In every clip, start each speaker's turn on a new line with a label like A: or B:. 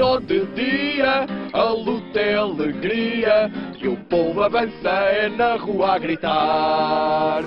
A: ou de dia, a luta é alegria e o povo avança é na rua a gritar.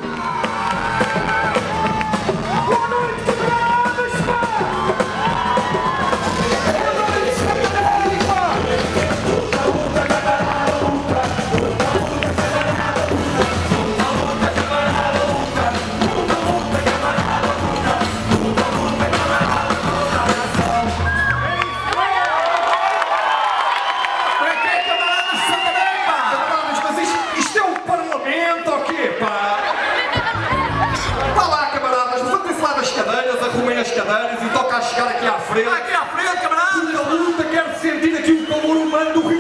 B: Camaradas, mas isto, é um parlamento ou quê, pá? Vá lá, camaradas, levantem-se lá das cadeiras, arrumem as cadeiras e toca a chegar aqui à frente. Aqui à frente, camaradas! Porque a luta quer sentir aqui o calor humano do Ribatejo,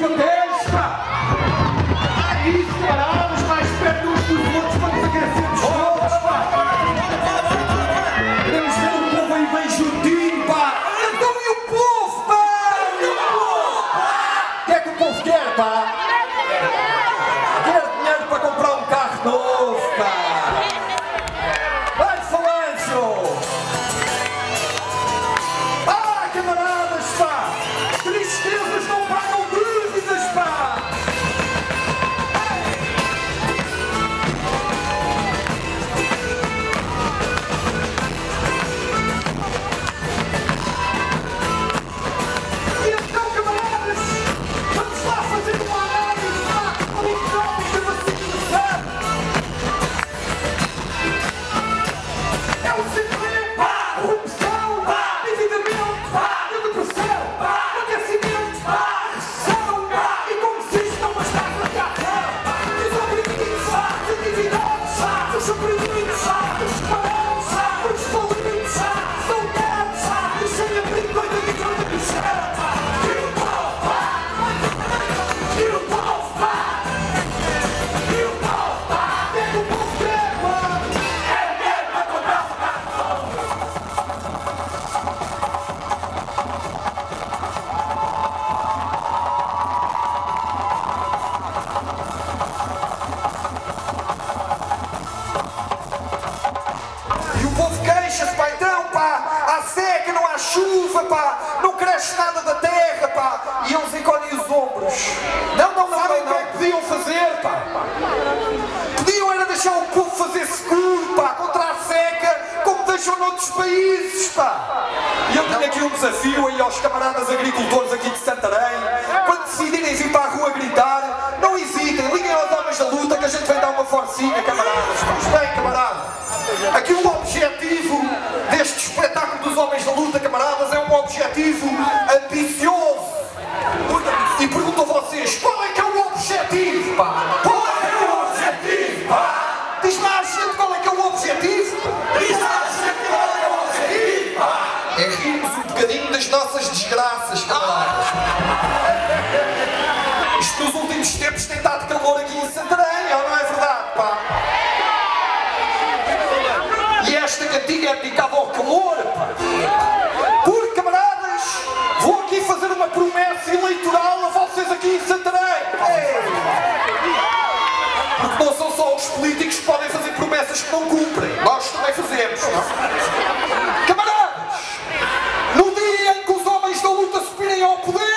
B: chuva, pá, não cresce nada da terra, pá, e eles encolhem os ombros. Não, não, não, Sabem o que é que podiam fazer, pá? Podiam era deixar o povo fazer seguro, pá, contra a seca, como deixam noutros países, pá. E eu tenho aqui um desafio aí aos camaradas agricultores aqui de Santarém, quando decidirem vir para a rua gritar, não hesitem, liguem aos homens da luta que a gente vem dar uma forcinha, vocês, qual é que é o objetivo, pá? Qual é é o objetivo, pá? Diz-me à gente qual é que é o objetivo, pá? Diz à gente qual é que é o objetivo, pá? É rirmos um bocadinho das nossas desgraças, camaradas. Isto nos últimos tempos tem dado calor aqui em Santarém, não é verdade, pá? E esta cantiga é dedicada ao calor, pá. promessa eleitoral a vocês aqui em Santarém. Porque não são só os políticos que podem fazer promessas que não cumprem. Nós também fazemos, não? Camaradas, no dia em que os homens da luta subirem ao poder,